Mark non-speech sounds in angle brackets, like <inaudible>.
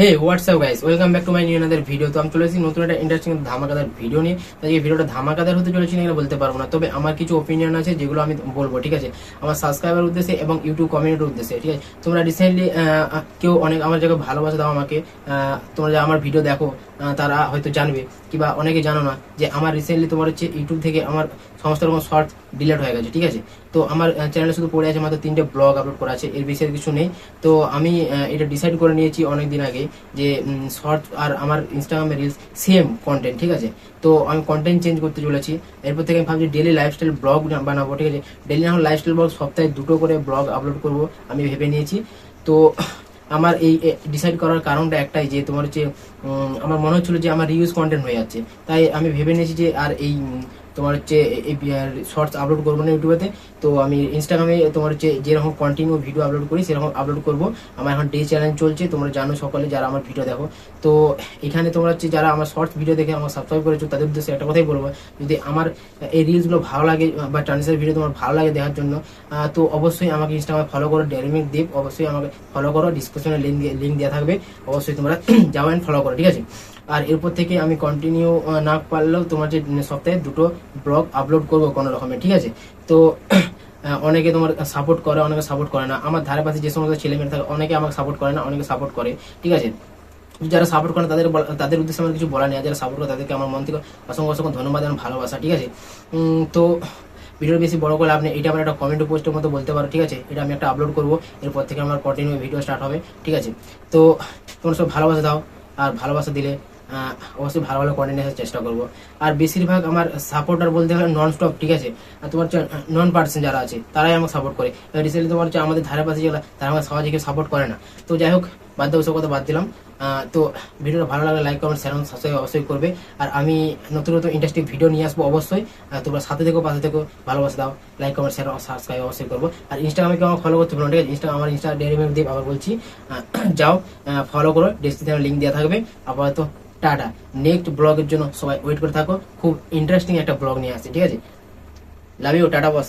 Hey WhatsApp guys welcome back to my new video তো আমি চলে এসেছি নতুন একটা ইন্টারেস্টিং ধামাকাদার ভিডিও নিয়ে। তাই এই ভিডিওটা ধামাকাদার হতে চলেছে না বলতে পারব না। তবে আমার কিছু ওপিনিয়ন আছে, যেগুলো আমি বলব, ঠিক আছে? আমার সাবস্ক্রাইবার উদ্দেশ্যে এবং ইউটিউব কমিউনিটির উদ্দেশ্যে, ঠিক আছে? তোমরা রিসেন্টলি কেউ অনেক আমার জায়গায় ভালোবাসা দাও আমাকে। তোমরা আমার ভিডিও দেখো তারা হয়তো জানবে, কিংবা অনেকে জানো না যে আমার রিসেন্টলি তোমার হচ্ছে ইউটিউব থেকে আমার সমস্ত রকম শর্ট ডিলেট হয়ে গেছে, ঠিক আছে? তো আমার চ্যানেলে শুধু পড়ে আছে মাত্র তিনটে ব্লগ আপলোড করা আছে, এর বিষয়ে কিছু নেই। তো আমি এটা ডিসাইড করে নিয়েছি অনেক দিন আগে যে শর্ট আর আমার ইনস্টাগ্রামে রিলস সেম কন্টেন্ট ঠিক আছে? তো আমি কন্টেন্ট চেঞ্জ করতে চলেছি। এরপর থেকে আমি ভাবছি ডেলি লাইফস্টাইল ব্লগ বানাবো, ঠিক আছে? ডেলি না লাইফস্টাইল ব্লগ সপ্তাহে দুটো করে ব্লগ আপলোড করব, আমি ভেবে নিয়েছি। তো আমার এই ডিসাইড করার কারণটা একটাই যে তোমার হচ্ছে আমার মনে হচ্ছিল যে আমার রিউজ কন্টেন্ট হয়ে যাচ্ছে। তাই আমি ভেবে নিয়েছি যে আর এই তোমার হচ্ছে শর্টস আপলোড করব না ইউটিউবেতে তো আমি ইনস্টাগ্রামে তোমার হচ্ছে যেরকম কন্টিনিউ ভিডিও আপলোড করি, সেরকম আপলোড করব। আমার এখন ডে চ্যালেঞ্জ চলছে, তোমরা জানো সকলে যারা আমার ভিডিও দেখো। তো এখানে তোমরা হচ্ছে যারা আমার শর্টস ভিডিও দেখে আমার সাবস্ক্রাইব করেছ, তাদের উদ্দেশ্যে একটা কথাই বলব, যদি আমার এই রিলসগুলো ভালো লাগে বা ট্রান্সফার ভিডিও তোমার ভালো লাগে দেখার জন্য তো অবশ্যই আমাকে ইনস্টাগ্রামে ফলো করো ডেরিমিক দেব অবশ্যই আমাকে ফলো করো ডিসক্রিপশনে লিঙ্ক লিঙ্ক দেওয়া থাকবে। অবশ্যই তোমরা <clears throat> যাও ফলো করো, ঠিক আছে? আর এরপর থেকে আমি কন্টিনিউ না পারলেও তোমার যে সপ্তাহে দুটো ব্লগ আপলোড করব কোনো রকমের ঠিক আছে? তো অনেকে তোমার সাপোর্ট করে, অনেকে সাপোর্ট করে না। আমার ধারে পাশে যে সমস্ত ছেলে মেয়ে থাকে, অনেকে আমাকে সাপোর্ট করে না, অনেকে সাপোর্ট করে, ঠিক আছে? যারা সাপোর্ট করে তাদের তাদের উদ্দেশ্যে আমার কিছু বলা নেই। যারা সাপোর্ট করে, তাদেরকে আমার মন থেকে অসংখ্য অসংখ্য ধন্যবাদ এবং ভালোবাসা, ঠিক আছে? তো ভিডিও বেশি বড় করে আপনি এটা আমার একটা কমেন্ট পোস্টের মতো বলতে পারো, ঠিক আছে? এটা আমি একটা আপলোড করব। এরপর থেকে আমার কন্টিনিউ ভিডিও স্টার্ট হবে, ঠিক আছে? তো, তোমরা সব ভালোবাসা দাও, আর ভালোবাসা দিলে অবশ্যই ভালো ভালো কন্টেন্ট আসার চেষ্টা করব। আর বেশিরভাগ আমার সাপোর্টার বলতে গেলে নন স্টপ ঠিক আছে? আর তোমার নন পার্সন যারা আছে, তারাই আমাকে সাপোর্ট করে। রিসেন্টলি তোমার হচ্ছে আমাদের ধারে পাশে যারা, তারা আমাকে কেউ সাপোর্ট করে না। তো যাই হোক বাদ দাও ওসব কথা বাদ দিলাম। তো ভিডিওটা ভালো লাগলে লাইক কমেন্ট শেয়ার সাবস্ক্রাইব অবশ্যই করবে। আর আমি নতুন নতুন ইন্টারেস্টিং ভিডিও নিয়ে আসব অবশ্যই। তোমরা সাথে থেকো, পাশে থেকো, ভালোবাসা দাও লাইক কমেন্ট শেয়ার সাবস্ক্রাইব অবশ্যই করব। আর ইনস্টাগ্রামে কেউ ফলো করতে পারো ঠিক আছে? ইনস্টাগ্রাম আমার ইনস্টা ডেয়ারি আবার বলছি। <clears throat> যাও ফলো করো ডিসক্রিপশনে লিঙ্ক দেওয়া থাকবে। আপাতত টাটা। নেক্সট ব্লগের জন্য সবাই ওয়েট করে থাকো। খুব ইন্টারেস্টিং একটা ব্লগ নিয়ে আসছে, ঠিক আছে? Love you tata boss